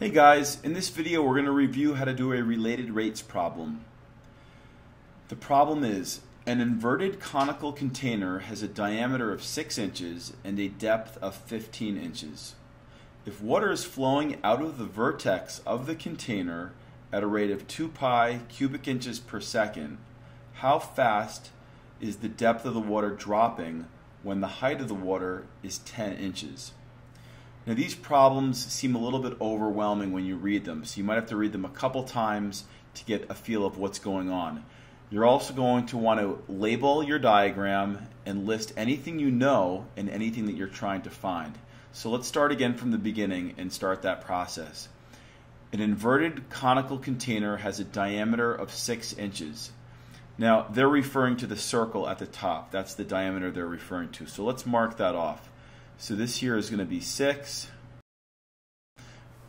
Hey guys, in this video we're going to review how to do a related rates problem. The problem is, an inverted conical container has a diameter of 6 inches and a depth of 15 inches. If water is flowing out of the vertex of the container at a rate of 2 pi cubic inches per second, how fast is the depth of the water dropping when the height of the water is 10 inches? Now, these problems seem a little bit overwhelming when you read them, so you might have to read them a couple times to get a feel of what's going on. You're also going to want to label your diagram and list anything you know and anything that you're trying to find. So let's start again from the beginning and start that process. An inverted conical container has a diameter of 6 inches. Now, they're referring to the circle at the top. That's the diameter they're referring to. So let's mark that off. So this here is going to be 6.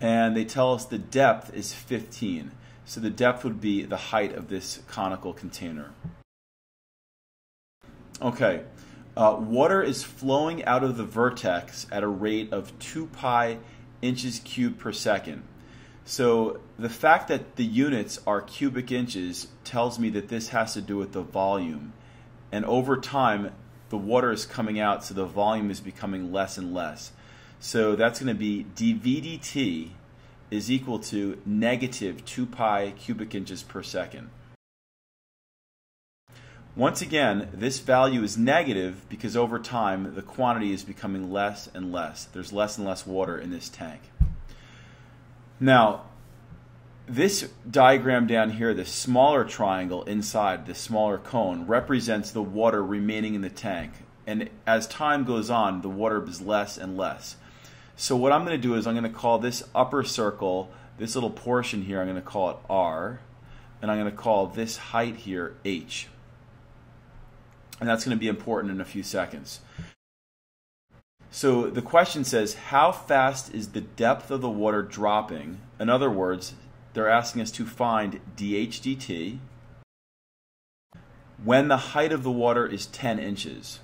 And they tell us the depth is 15. So the depth would be the height of this conical container. Okay, uh, water is flowing out of the vertex at a rate of 2 pi inches cubed per second. So the fact that the units are cubic inches tells me that this has to do with the volume. And over time, the water is coming out, so the volume is becoming less and less. So that's going to be dVdt is equal to negative 2 pi cubic inches per second. Once again, this value is negative because over time the quantity is becoming less and less. There's less and less water in this tank. Now, this diagram down here, the smaller triangle inside the smaller cone, represents the water remaining in the tank. And as time goes on, the water is less and less. So what I'm going to do is I'm going to call this upper circle, this little portion here, I'm going to call it R. And I'm going to call this height here H. And that's going to be important in a few seconds. So the question says, how fast is the depth of the water dropping? In other words, they're asking us to find dH dt when the height of the water is 10 inches.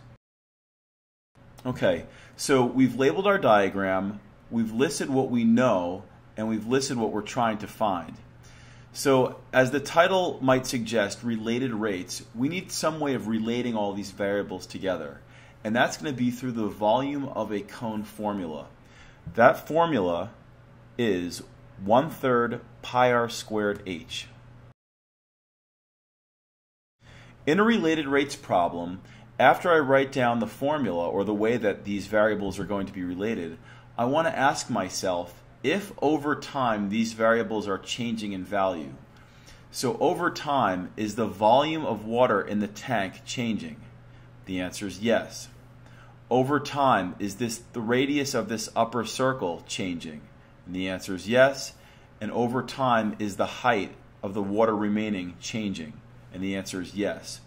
Okay, so we've labeled our diagram, we've listed what we know, and we've listed what we're trying to find. So, as the title might suggest, related rates, we need some way of relating all these variables together. And that's going to be through the volume of a cone formula. That formula is one third pi r squared h. In a related rates problem, after I write down the formula or the way that these variables are going to be related, I want to ask myself if over time these variables are changing in value. So over time, is the volume of water in the tank changing? The answer is yes. Over time, is this the radius of this upper circle changing? And the answer is yes. And over time, is the height of the water remaining changing? And the answer is yes.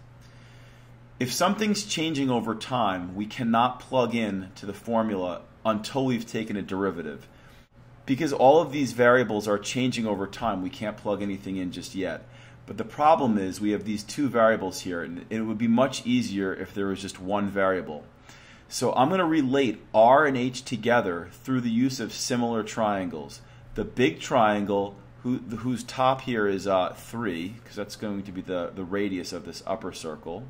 If something's changing over time, we cannot plug in to the formula until we've taken a derivative. Because all of these variables are changing over time, we can't plug anything in just yet. But the problem is we have these two variables here, and it would be much easier if there was just one variable. So I'm going to relate R and H together through the use of similar triangles. The big triangle, who, whose top here is uh, 3, because that's going to be the, the radius of this upper circle.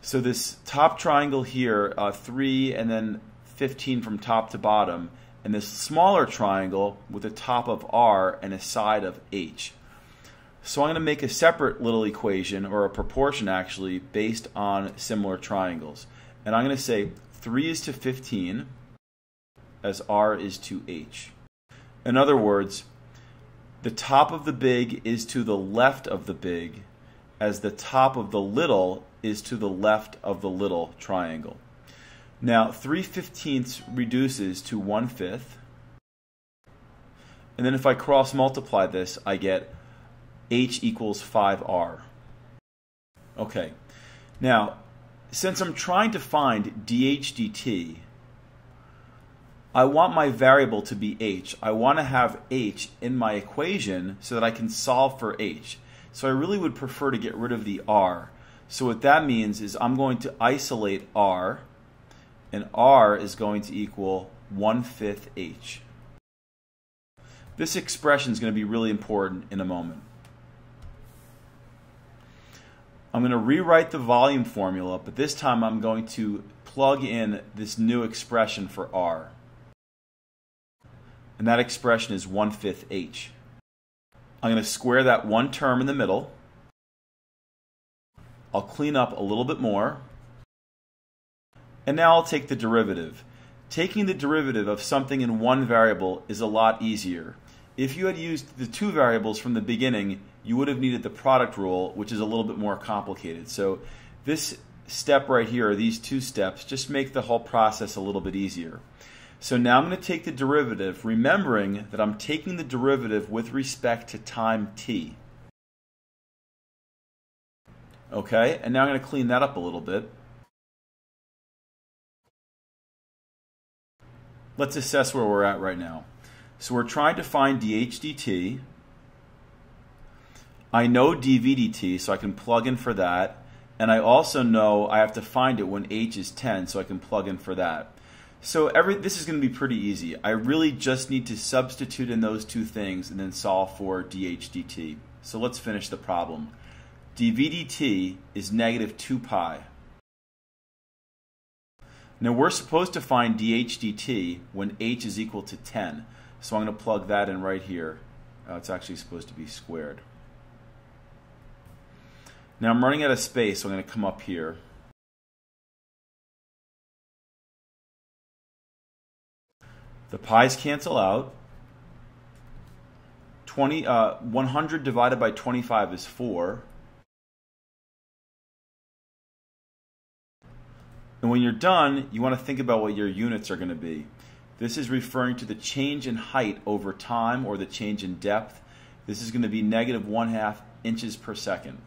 So this top triangle here, uh, 3 and then 15 from top to bottom, and this smaller triangle with a top of R and a side of H. So I'm going to make a separate little equation, or a proportion actually, based on similar triangles. And I'm going to say 3 is to 15 as R is to H. In other words, the top of the big is to the left of the big as the top of the little is to the left of the little triangle. Now, 3 fifteenths reduces to 1 fifth. And then if I cross multiply this, I get h equals 5r. Okay, now since I'm trying to find dh dt, I want my variable to be h. I want to have h in my equation so that I can solve for h. So I really would prefer to get rid of the r. So what that means is I'm going to isolate r, and r is going to equal 1 fifth h. This expression is going to be really important in a moment. I'm going to rewrite the volume formula, but this time I'm going to plug in this new expression for R. And that expression is 1 fifth h. I'm going to square that one term in the middle. I'll clean up a little bit more. And now I'll take the derivative. Taking the derivative of something in one variable is a lot easier. If you had used the two variables from the beginning, you would have needed the product rule, which is a little bit more complicated. So this step right here, or these two steps, just make the whole process a little bit easier. So now I'm going to take the derivative, remembering that I'm taking the derivative with respect to time t. Okay, and now I'm going to clean that up a little bit. Let's assess where we're at right now. So we're trying to find dH/dt. I know dV/dt, so I can plug in for that. And I also know I have to find it when h is 10, so I can plug in for that. So every this is going to be pretty easy. I really just need to substitute in those two things and then solve for dH/dt. So let's finish the problem. dV/dt is negative 2 pi. Now we're supposed to find dH/dt when h is equal to 10. So I'm going to plug that in right here. Uh, it's actually supposed to be squared. Now I'm running out of space, so I'm going to come up here. The pi's cancel out. 20, uh, 100 divided by 25 is 4. And when you're done, you want to think about what your units are going to be. This is referring to the change in height over time or the change in depth. This is going to be negative one half inches per second.